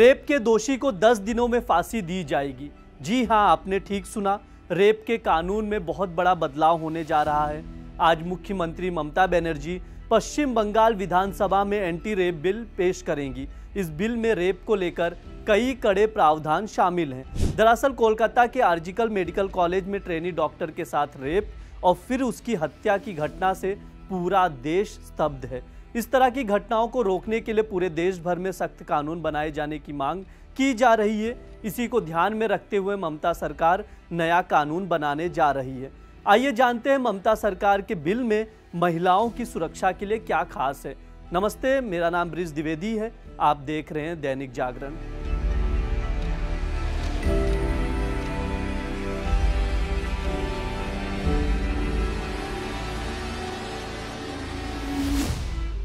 Rape के दोषी को 10 दिनों में फांसी दी जाएगी। जी हाँ, आपने ठीक सुना। रेप के कानून में बहुत बड़ा बदलाव होने जा रहा है। आज मुख्यमंत्री ममता बनर्जी पश्चिम बंगाल विधानसभा में एंटी रेप बिल पेश करेंगी। इस बिल में रेप को लेकर कई कड़े प्रावधान शामिल हैं। दरअसल, कोलकाता के आर्जिकल मेडिकल कॉलेज में ट्रेनी डॉक्टर के साथ रेप और फिर उसकी हत्या की घटना से पूरा देश स्तब्ध है। इस तरह की घटनाओं को रोकने के लिए पूरे देश भर में सख्त कानून बनाए जाने की मांग की जा रही है। इसी को ध्यान में रखते हुए ममता सरकार नया कानून बनाने जा रही है। आइए जानते हैं ममता सरकार के बिल में महिलाओं की सुरक्षा के लिए क्या खास है। नमस्ते, मेरा नाम ब्रिज द्विवेदी है। आप देख रहे हैं Dainik Jagran.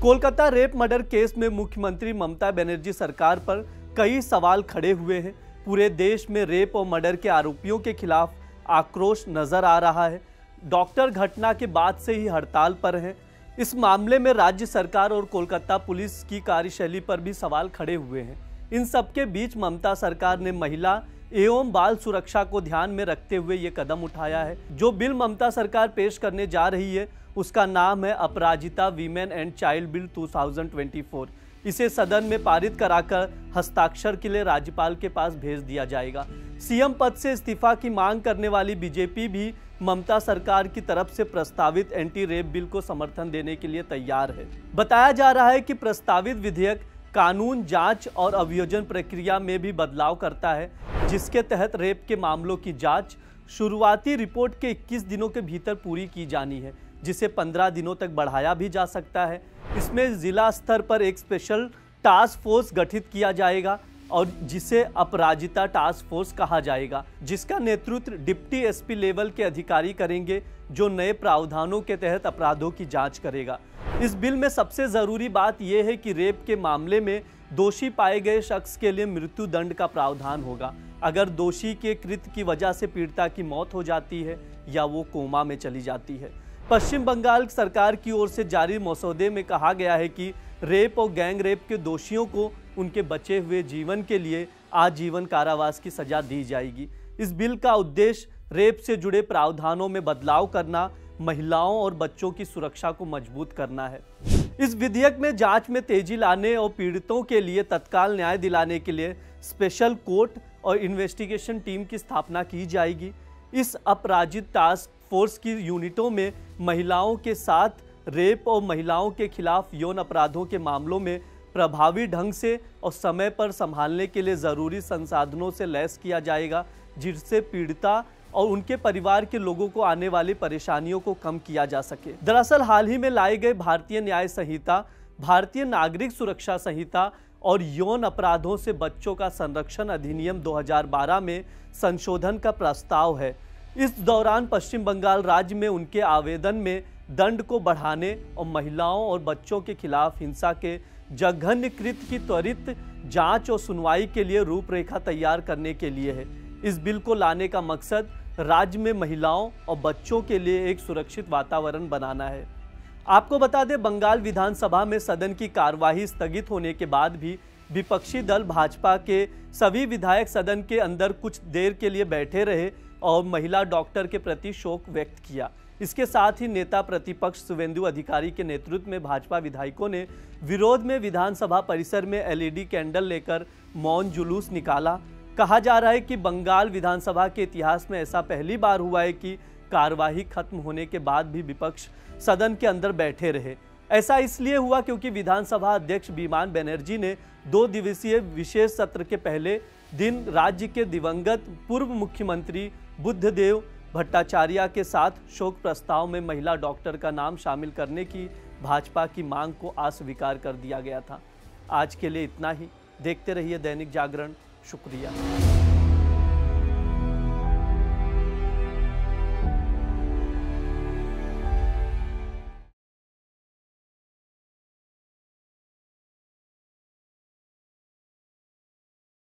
Kolkata rape murder case में मुख्यमंत्री ममता बनर्जी सरकार पर कई सवाल खड़े हुए हैं। पूरे देश में रेप और मर्डर के आरोपियों के खिलाफ आक्रोश नज़र आ रहा है। डॉक्टर घटना के बाद से ही हड़ताल पर हैं। इस मामले में राज्य सरकार और कोलकाता पुलिस की कार्यशैली पर भी सवाल खड़े हुए हैं। इन सबके बीच ममता सरकार ने महिला एवं बाल सुरक्षा को ध्यान में रखते हुए ये कदम उठाया है। जो बिल ममता सरकार पेश करने जा रही है उसका नाम है Aparajita women and child bill 2024 इसे सदन में पारित कराकर हस्ताक्षर के लिए राज्यपाल के पास भेज दिया जाएगा। सीएम पद से इस्तीफा की मांग करने वाली बीजेपी भी ममता सरकार की तरफ़ से प्रस्तावित एंटी रेप बिल को समर्थन देने के लिए तैयार है। बताया जा रहा है कि प्रस्तावित विधेयक कानून, जाँच और अभियोजन प्रक्रिया में भी बदलाव करता है, जिसके तहत रेप के मामलों की जाँच, शुरुआती रिपोर्ट के 21 दिनों के भीतर पूरी की जानी है। जिसे 15 दिनों तक बढ़ाया भी जा सकता है। इसमें जिला स्तर पर एक स्पेशल टास्क फोर्स गठित किया जाएगा और जिसे अपराजिता टास्क फोर्स कहा जाएगा, जिसका नेतृत्व डिप्टी एसपी लेवल के अधिकारी करेंगे, जो नए प्रावधानों के तहत अपराधों की जाँच करेगा। इस बिल में सबसे ज़रूरी बात यह है कि रेप के मामले में दोषी पाए गए शख्स के लिए मृत्यु दंड का प्रावधान होगा। अगर दोषी के कृत्य की वजह से पीड़िता की मौत हो जाती है या वो कोमा में चली जाती है। पश्चिम बंगाल सरकार की ओर से जारी मसौदे में कहा गया है कि रेप और गैंग रेप के दोषियों को उनके बचे हुए जीवन के लिए आजीवन कारावास की सजा दी जाएगी। इस बिल का उद्देश्य रेप से जुड़े प्रावधानों में बदलाव करना, महिलाओं और बच्चों की सुरक्षा को मज़बूत करना है। इस विधेयक में जाँच में तेज़ी लाने और पीड़ितों के लिए तत्काल न्याय दिलाने के लिए स्पेशल कोर्ट और इन्वेस्टिगेशन टीम की स्थापना की जाएगी। इस अपराजित टास्क फोर्स की यूनिटों में महिलाओं के साथ रेप और महिलाओं के खिलाफ यौन अपराधों के मामलों में प्रभावी ढंग से और समय पर संभालने के लिए ज़रूरी संसाधनों से लैस किया जाएगा, जिससे पीड़िता और उनके परिवार के लोगों को आने वाली परेशानियों को कम किया जा सके। दरअसल, हाल ही में लाए गए भारतीय न्याय संहिता, भारतीय नागरिक सुरक्षा संहिता और यौन अपराधों से बच्चों का संरक्षण अधिनियम 2012 में संशोधन का प्रस्ताव है। इस दौरान पश्चिम बंगाल राज्य में उनके आवेदन में दंड को बढ़ाने और महिलाओं और बच्चों के खिलाफ हिंसा के जघन्य कृत की त्वरित जाँच और सुनवाई के लिए रूपरेखा तैयार करने के लिए है। इस बिल को लाने का मकसद राज्य में महिलाओं और बच्चों के लिए एक सुरक्षित वातावरण बनाना है। आपको बता दें, बंगाल विधानसभा में सदन की कार्यवाही स्थगित होने के बाद भी विपक्षी दल भाजपा के सभी विधायक सदन के अंदर कुछ देर के लिए बैठे रहे और महिला डॉक्टर के प्रति शोक व्यक्त किया। इसके साथ ही नेता प्रतिपक्ष शुभेंदु अधिकारी के नेतृत्व में भाजपा विधायकों ने विरोध में विधानसभा परिसर में एलईडी कैंडल लेकर मौन जुलूस निकाला। कहा जा रहा है कि बंगाल विधानसभा के इतिहास में ऐसा पहली बार हुआ है कि कार्यवाही खत्म होने के बाद भी विपक्ष सदन के अंदर बैठे रहे। ऐसा इसलिए हुआ क्योंकि विधानसभा अध्यक्ष बीमान बनर्जी ने दो दिवसीय विशेष सत्र के पहले दिन राज्य के दिवंगत पूर्व मुख्यमंत्री बुद्धदेव भट्टाचार्य के साथ शोक प्रस्ताव में महिला डॉक्टर का नाम शामिल करने की भाजपा की मांग को अस्वीकार कर दिया गया था। आज के लिए इतना ही। देखते रहिए दैनिक जागरण। शुक्रिया।